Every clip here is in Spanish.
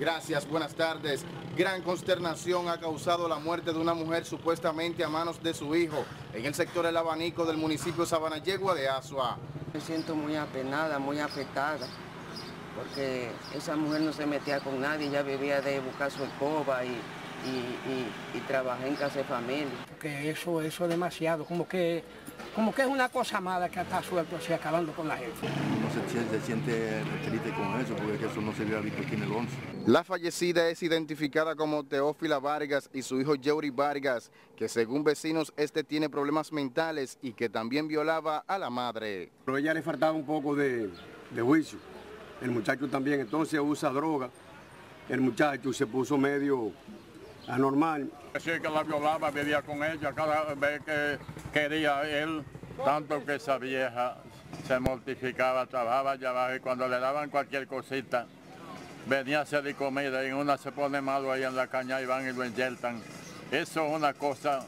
Gracias, buenas tardes. Gran consternación ha causado la muerte de una mujer supuestamente a manos de su hijo en el sector El Abanico del municipio Sabanayegua de Asua. Me siento muy apenada, muy afectada, porque esa mujer no se metía con nadie, ella vivía de buscar su escoba y, y, y, en casa de familia. Que eso, eso es demasiado, como que, como que es una cosa mala que está suelto así acabando con la gente. No se, se siente triste con eso, porque eso no se había visto aquí en el 11. La fallecida es identificada como Teófila Vargas y su hijo Yeuri Vargas, que según vecinos este tiene problemas mentales y que también violaba a la madre. Pero ella le faltaba un poco de, de juicio. El muchacho también entonces usa droga. El muchacho se puso medio anormal. Sí, que la violaba, vivía con ella cada vez que quería él, tanto que esa vieja se mortificaba, trabajaba allá abajo y cuando le daban cualquier cosita, venía a hacer de comida y una se pone malo ahí en la caña y van y lo inyectan. Eso es una cosa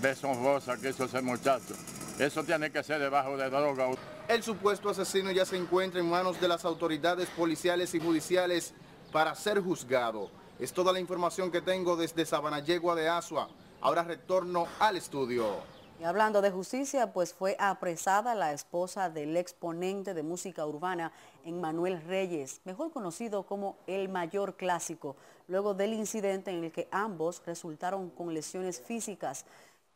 deshonrosa que hizo ese muchacho. Eso tiene que ser debajo de droga. El supuesto asesino ya se encuentra en manos de las autoridades policiales y judiciales para ser juzgado. Es toda la información que tengo desde Sabanayegua de Asua. Ahora retorno al estudio. Y hablando de justicia, pues fue apresada la esposa del exponente de música urbana, Emmanuel Reyes, mejor conocido como el mayor clásico, luego del incidente en el que ambos resultaron con lesiones físicas.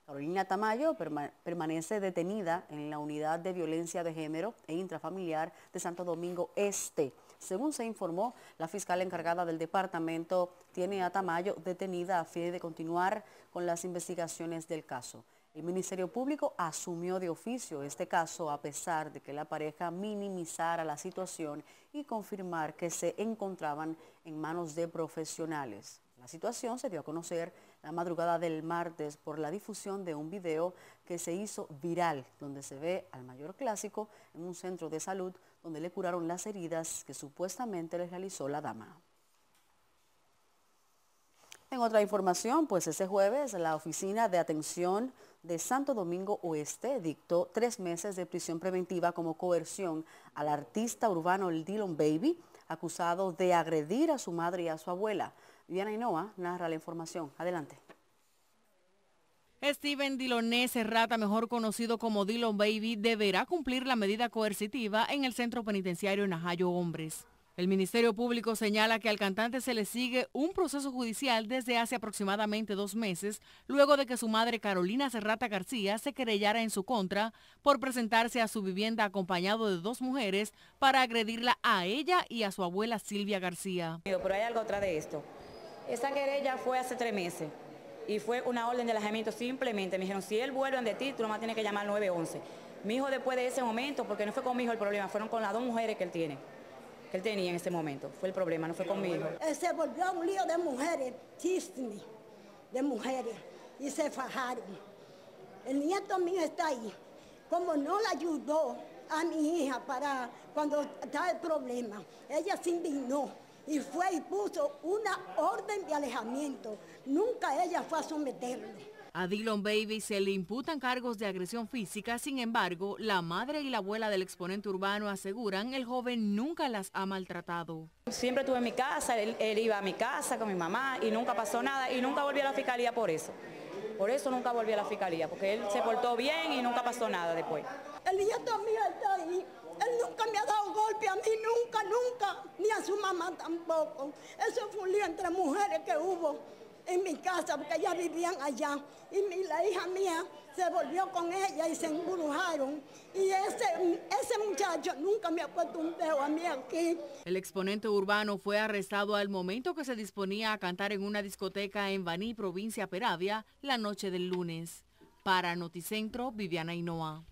Carolina Tamayo permanece detenida en la unidad de violencia de género e intrafamiliar de Santo Domingo Este. Según se informó, la fiscal encargada del departamento tiene a Tamayo detenida a fin de continuar con las investigaciones del caso. El Ministerio Público asumió de oficio este caso a pesar de que la pareja minimizara la situación y confirmar que se encontraban en manos de profesionales. La situación se dio a conocer la madrugada del martes por la difusión de un video que se hizo viral, donde se ve al mayor clásico en un centro de salud donde le curaron las heridas que supuestamente le realizó la dama. En otra información, pues ese jueves la Oficina de Atención de Santo Domingo Oeste dictó tres meses de prisión preventiva como coerción al artista urbano Dillon Baby, acusado de agredir a su madre y a su abuela. Viviana Inoa narra la información. Adelante. Steven Diloné Serrata, mejor conocido como Dillon Baby, deberá cumplir la medida coercitiva en el centro penitenciario Najayo Hombres. El Ministerio Público señala que al cantante se le sigue un proceso judicial desde hace aproximadamente dos meses, luego de que su madre Carolina Serrata García se querellara en su contra por presentarse a su vivienda acompañado de dos mujeres para agredirla a ella y a su abuela Silvia García. Pero hay algo atrás de esto. Esa querella fue hace tres meses y fue una orden de alejamiento simplemente. Me dijeron, si él vuelve de ti, tú nomás tienes que llamar al 911. Mi hijo después de ese momento, porque no fue conmigo el problema, fueron con las dos mujeres que él tiene, que él tenía en ese momento. Fue el problema, no fue conmigo. Se volvió un lío de mujeres, chisme, de mujeres, y se fajaron. El nieto mío está ahí. Como no le ayudó a mi hija para cuando estaba el problema, ella se indignó y fue y puso una orden de alejamiento. Nunca ella fue a someterlo. A Dillon Baby se le imputan cargos de agresión física, sin embargo, la madre y la abuela del exponente urbano aseguran el joven nunca las ha maltratado. Siempre estuve en mi casa, él, él, iba a mi casa con mi mamá y nunca pasó nada y nunca volvió a la fiscalía por eso. Por eso nunca volvió a la fiscalía, porque él se portó bien y nunca pasó nada después. El nieto mío está ahí él nunca me ha dado golpe a mí, nunca, nunca, ni a su mamá tampoco. Eso fue un lío entre mujeres que hubo en mi casa, porque ellas vivían allá. Y mi, la hija mía se volvió con ella y se embrujaron. Y ese, ese muchacho nunca me ha puesto un dedo a mí aquí. El exponente urbano fue arrestado al momento que se disponía a cantar en una discoteca en Baní, provincia Peravia, la noche del lunes. Para Noticentro, Viviana Hinoa.